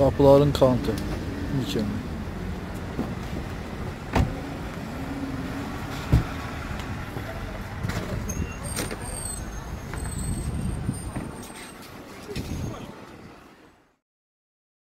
Kapıların kantı. Mükemmel.